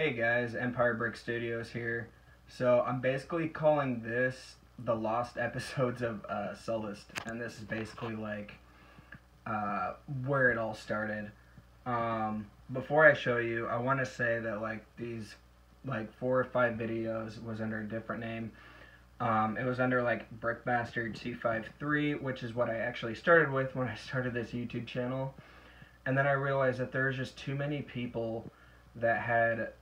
Hey guys, Empire Brick Studios here. So I'm basically calling this the lost episodes of uh, Sullust, and this is basically like uh, where it all started. Um, before I show you, I want to say that like these like four or five videos was under a different name. Um, it was under like Brickmaster 253, which is what I actually started with when I started this YouTube channel. And then I realized that there's just too many people that had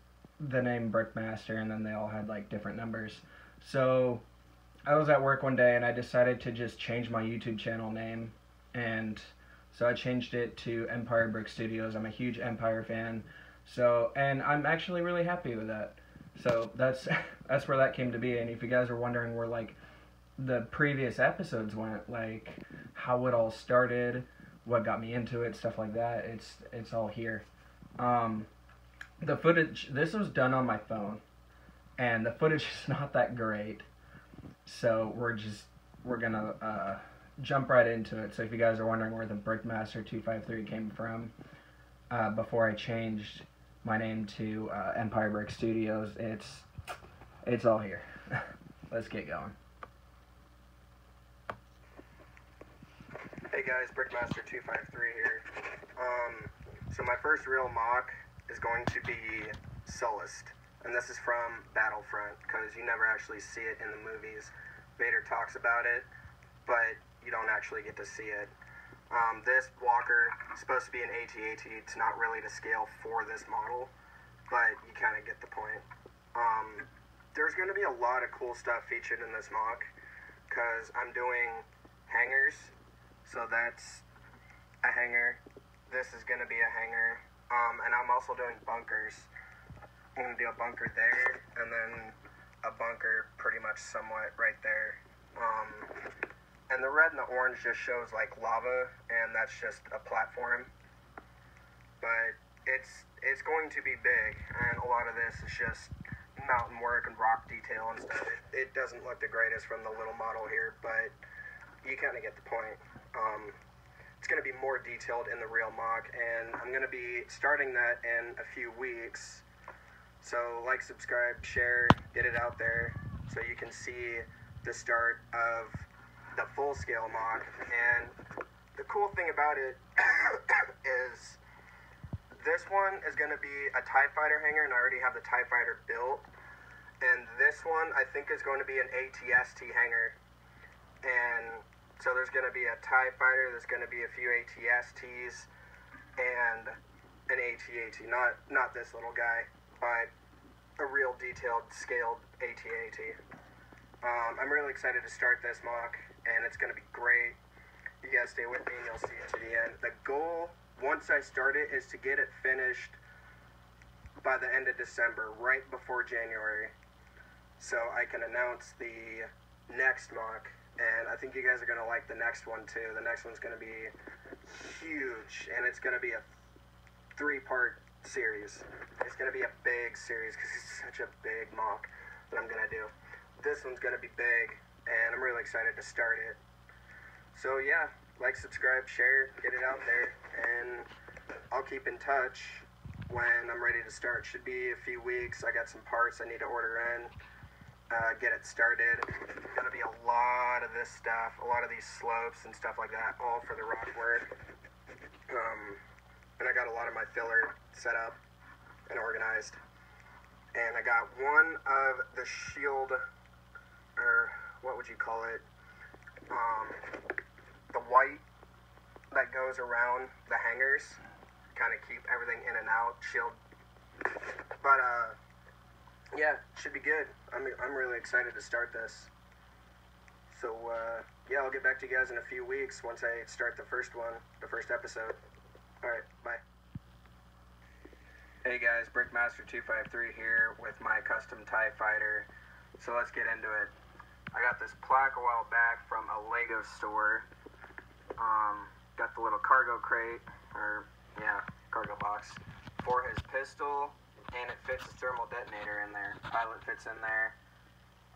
the name Brickmaster and then they all had like different numbers. So I was at work one day and I decided to just change my YouTube channel name and so I changed it to Empire Brick Studios. I'm a huge Empire fan. So and I'm actually really happy with that. So that's that's where that came to be and if you guys are wondering where like the previous episodes went, like how it all started, what got me into it, stuff like that, it's it's all here. Um, the footage this was done on my phone and the footage is not that great. So we're just we're gonna uh, jump right into it. So if you guys are wondering where the brickmaster 253 came from uh, before i changed my name to uh, empire brick studios it's it's all here. Let's get going. Hey guys brickmaster 253 here. Um, so my first real MOC is going to be Sullust. And this is from Battlefront, because you never actually see it in the movies. Vader talks about it, but you don't actually get to see it. Um, this walker is supposed to be an AT-AT. It's not really to scale for this model, but you kind of get the point. Um, there's going to be a lot of cool stuff featured in this MOC because I'm doing hangars. So that's a hangar. This is going to be a hangar um, and I'm also doing bunkers. I'm gonna do a bunker there, and then a bunker pretty much somewhat right there. Um, and the red and the orange just shows like lava, and that's just a platform. But it's it's going to be big, and a lot of this is just mountain work and rock detail and stuff. It, it doesn't look the greatest from the little model here, but you kind of get the point. Um, going to be more detailed in the real MOC, and I'm going to be starting that in a few weeks. So, like, subscribe, share, get it out there so you can see the start of the full scale MOC. And the cool thing about it is this one is going to be a TIE Fighter hangar, and I already have the TIE Fighter built. And this one, I think, is going to be an ATST hangar. And so there's going to be a TIE fighter, there's going to be a few ATSTs, and an AT-AT. Not, not this little guy, but a real detailed, scaled AT-AT. Um, I'm really excited to start this MOC, and it's going to be great. You guys stay with me, and you'll see it to the end. The goal, once I start it, is to get it finished by the end of December, right before January, so I can announce the next MOC and I think you guys are to like the next one too. The next one's to be huge, and it's to be a three part series. It's to be a big series because it's such a big MOC that I'm to do. This one's to be big, and I'm really excited to start it. So, yeah, like, subscribe, share, get it out there, and I'll keep in touch when I'm ready to start. Should be a few weeks. I got some parts I need to order in uh, get it started. Gonna be a lot of this stuff, a lot of these slopes and stuff like that, all for the rock work. Um, and I got a lot of my filler set up and organized. And I got one of the shield, or what would you call it? Um, the white that goes around the hangars, kind of keep everything in and out, shield. But uh, yeah, should be good. I'm, I'm really excited to start this. So, uh, yeah, I'll get back to you guys in a few weeks once I start the first one, the first episode. Alright, bye. Hey guys, Brickmaster253 here with my custom TIE fighter. So let's get into it. I got this plaque a while back from a Lego store. Um, got the little cargo crate, or yeah, cargo box, for his pistol and it fits a thermal detonator in there. Pilot fits in there.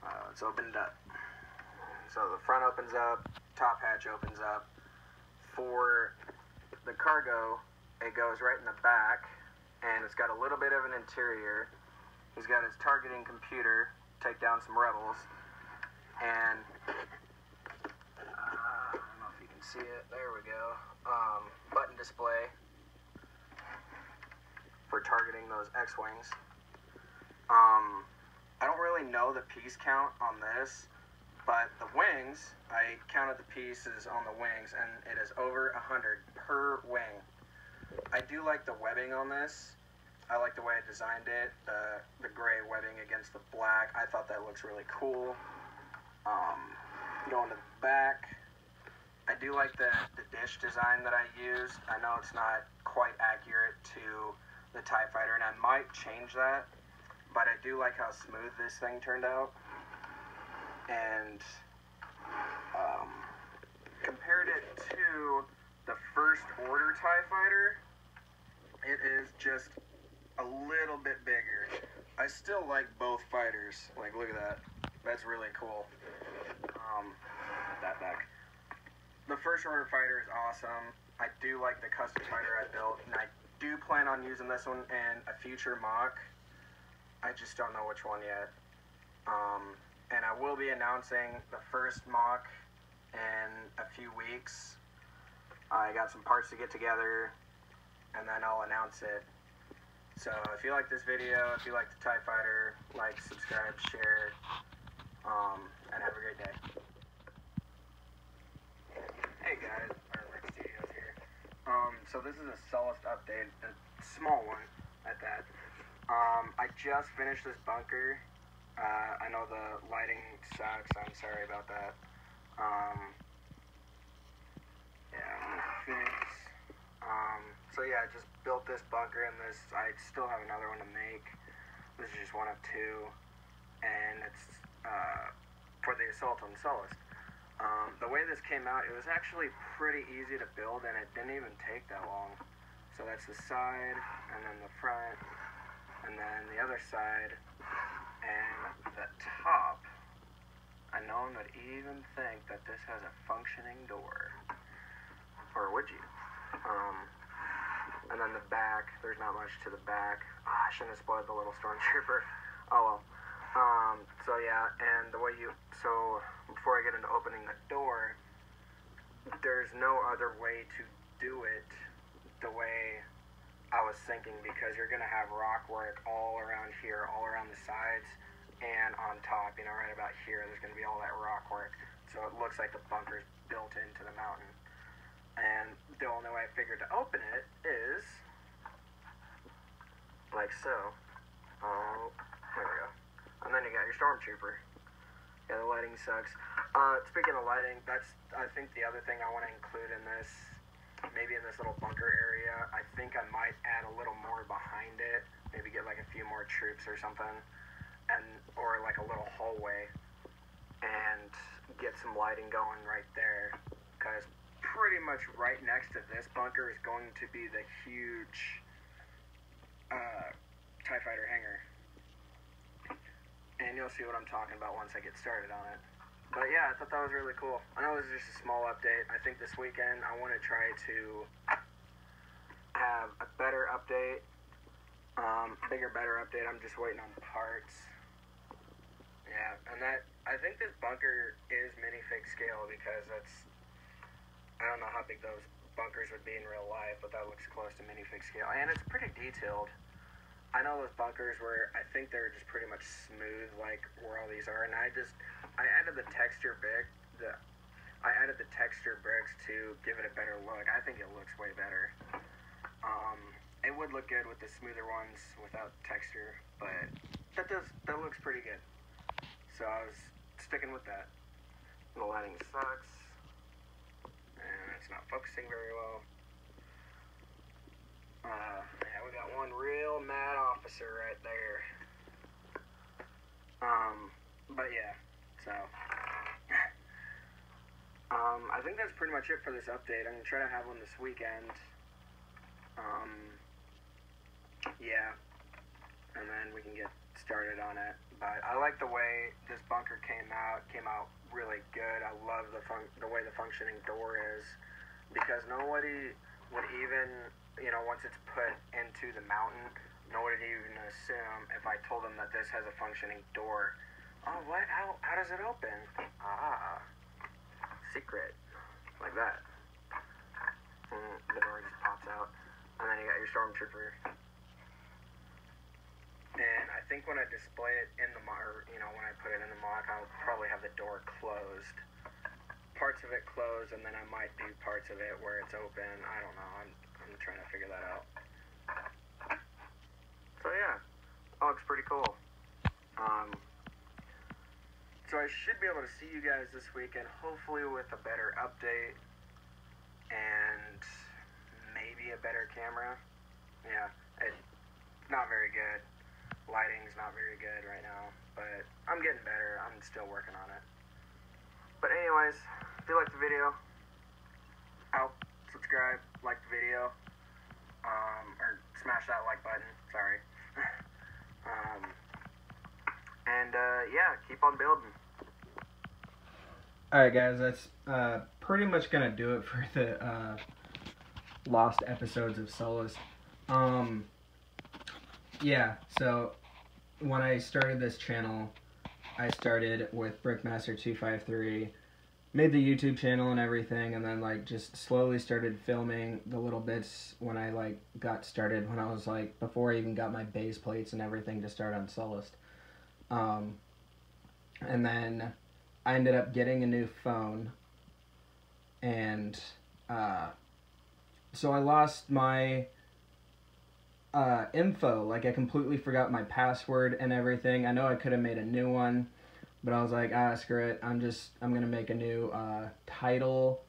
Uh, it's opened up. So the front opens up, top hatch opens up. For the cargo, it goes right in the back, and it's got a little bit of an interior. He's got his targeting computer, take down some rebels, and uh, I don't know if you can see it. There we go. Um, button display for targeting those X-wings. Um, I don't really know the piece count on this, but the wings, I counted the pieces on the wings, and it is over 100 per wing. I do like the webbing on this. I like the way I designed it, the, the gray webbing against the black. I thought that looks really cool. Um, going to the back, I do like the, the dish design that I used. I know it's not quite accurate to the TIE Fighter, and I might change that, but I do like how smooth this thing turned out. And um, compared it to the First Order TIE Fighter, it is just a little bit bigger. I still like both fighters. Like, look at that. That's really cool. Um, that back. The First Order fighter is awesome. I do like the custom fighter I built, and I do plan on using this one in a future MOC. I just don't know which one yet. Um, and I will be announcing the first MOC in a few weeks. I got some parts to get together, and then I'll announce it. So if you like this video, if you like the TIE Fighter, like, subscribe, share, um, and have a great day. Hey guys. Um, so this is a Sullust update, a small one at that. Um, I just finished this bunker. Uh, I know the lighting sucks. I'm sorry about that. Um, yeah, I'm gonna fix. Um, so yeah, I just built this bunker and this. I still have another one to make. This is just one of two, and it's uh, for the assault on Sullust. Um, the way this came out, it was actually pretty easy to build, and it didn't even take that long. So that's the side, and then the front, and then the other side, and the top. I no one would even think that this has a functioning door, or would you? Um, and then the back, there's not much to the back. Oh, I shouldn't have spoiled the little stormtrooper. Oh well. Um, so yeah, and the way you, so before I get into opening the door, there's no other way to do it the way I was thinking because you're gonna have rock work all around here, all around the sides, and on top, you know, right about here, there's gonna be all that rock work. So it looks like the bunker's built into the mountain. And the only way I figured to open it is like so. Oh, there we go. And then you got your stormtrooper. Yeah, the lighting sucks. Uh, speaking of lighting, that's I think the other thing I want to include in this, maybe in this little bunker area. I think I might add a little more behind it. Maybe get like a few more troops or something, and or like a little hallway, and get some lighting going right there. Because pretty much right next to this bunker is going to be the huge uh, Tie Fighter hangar and you'll see what I'm talking about once I get started on it. But yeah, I thought that was really cool. I know it was just a small update. I think this weekend I want to try to have a better update, um, bigger, better update. I'm just waiting on parts. Yeah, and that I think this bunker is minifig scale because that's I don't know how big those bunkers would be in real life, but that looks close to minifig scale, and it's pretty detailed. I know those bunkers where I think they're just pretty much smooth, like where all these are, and I just I added the texture brick, the I added the texture bricks to give it a better look. I think it looks way better. Um, it would look good with the smoother ones without texture, but that does that looks pretty good. So I was sticking with that. The lighting sucks, and it's not focusing very well. Uh, yeah, we got one real mad officer right there. Um, but yeah, so. um, I think that's pretty much it for this update. I'm gonna try to have one this weekend. Um, yeah, and then we can get started on it. But I like the way this bunker came out. Came out really good. I love the fun- the way the functioning door is because nobody would even you know, once it's put into the mountain, Nor would even assume if I told them that this has a functioning door. Oh, what? How, how does it open? Ah, secret. Like that. And the door just pops out. And then you got your stormtrooper. And I think when I display it in the mod, you know, when I put it in the mod, I'll probably have the door closed. Parts of it closed, and then I might do parts of it where it's open. I don't know. I'm, I'm trying to figure that out. So yeah, that looks pretty cool. Um, so I should be able to see you guys this weekend, hopefully with a better update and maybe a better camera. Yeah, it's not very good. Lighting's not very good right now, but I'm getting better. I'm still working on it. But anyways, if you like the video, out, subscribe, like the video, um, or smash that like button. Sorry. um, and uh, yeah, keep on building. Alright, guys, that's uh, pretty much gonna do it for the uh, lost episodes of Sullust. Um, yeah, so when I started this channel, I started with Brickmaster253, made the YouTube channel and everything, and then like just slowly started filming the little bits when I like got started, when I was like, before I even got my base plates and everything to start on Sullust. Um, and then I ended up getting a new phone, and uh, so I lost my uh, info. Like I completely forgot my password and everything. I know I could have made a new one, but I was like, ah, screw it. I'm just I'm gonna make a new uh, title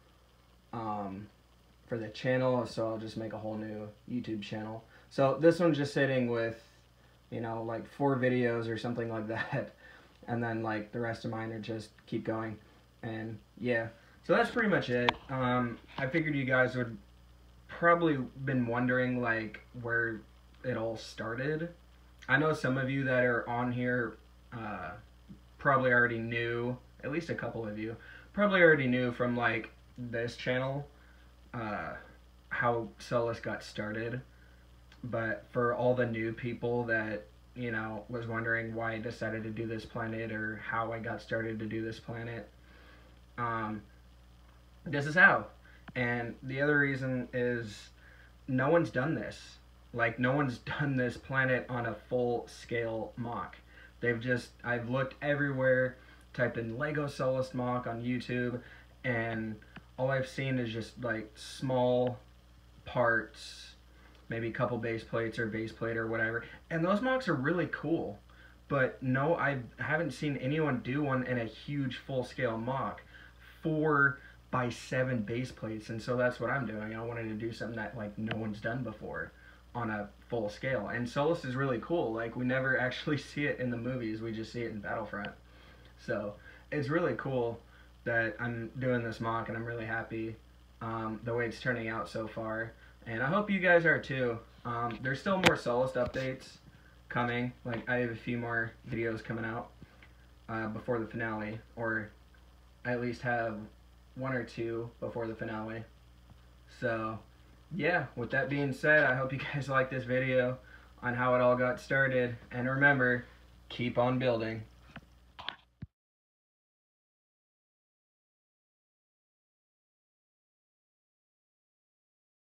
um, for the channel. So I'll just make a whole new YouTube channel. So this one's just sitting with, you know, like four videos or something like that and then like the rest of mine are just keep going and yeah so that's pretty much it um, i figured you guys would probably been wondering like where it all started i know some of you that are on here uh, probably already knew at least a couple of you probably already knew from like this channel uh, how Sullust got started but for all the new people that you know, was wondering why I decided to do this planet or how I got started to do this planet. Um, this is how. And the other reason is no one's done this. Like, no one's done this planet on a full scale MOC. They've just, I've looked everywhere, typed in Lego Sullust MOC on YouTube, and all I've seen is just like small parts maybe a couple base plates or base plate or whatever. And those MOCs are really cool. But no, I haven't seen anyone do one in a huge full scale MOC Four by seven base plates. And so that's what I'm doing. I wanted to do something that like no one's done before on a full scale. And Sullust is really cool. Like we never actually see it in the movies. We just see it in Battlefront. So it's really cool that I'm doing this MOC, and I'm really happy um, the way it's turning out so far. And I hope you guys are too. Um, there's still more Sullust updates coming. Like, I have a few more videos coming out uh, before the finale. Or I at least have one or two before the finale. So, yeah, with that being said, I hope you guys like this video on how it all got started. And remember, keep on building.